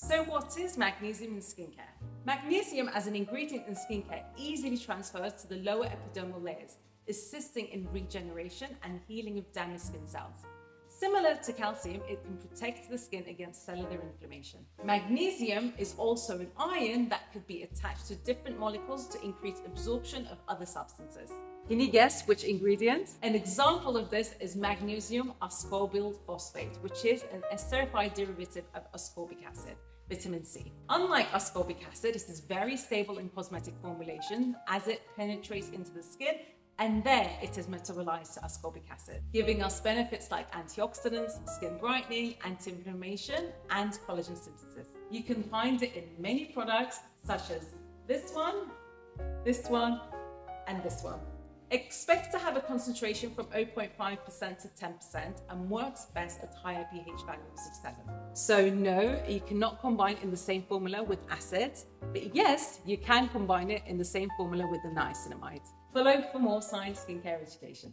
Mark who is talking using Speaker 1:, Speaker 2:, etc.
Speaker 1: So what is magnesium in skincare? Magnesium as an ingredient in skincare easily transfers to the lower epidermal layers, assisting in regeneration and healing of damaged skin cells. Similar to calcium, it can protect the skin against cellular inflammation. Magnesium is also an ion that could be attached to different molecules to increase absorption of other substances. Can you guess which ingredient? An example of this is magnesium ascorbyl phosphate, which is an esterified derivative of ascorbic acid vitamin C. Unlike ascorbic acid, it is very stable in cosmetic formulation as it penetrates into the skin and then it is metabolized to ascorbic acid, giving us benefits like antioxidants, skin brightening, anti-inflammation, and collagen synthesis. You can find it in many products such as this one, this one, and this one. Expect to have a concentration from 0.5% to 10% and works best at higher pH values of 7. So no, you cannot combine in the same formula with acids, but yes, you can combine it in the same formula with the niacinamide. Follow for more science skincare education.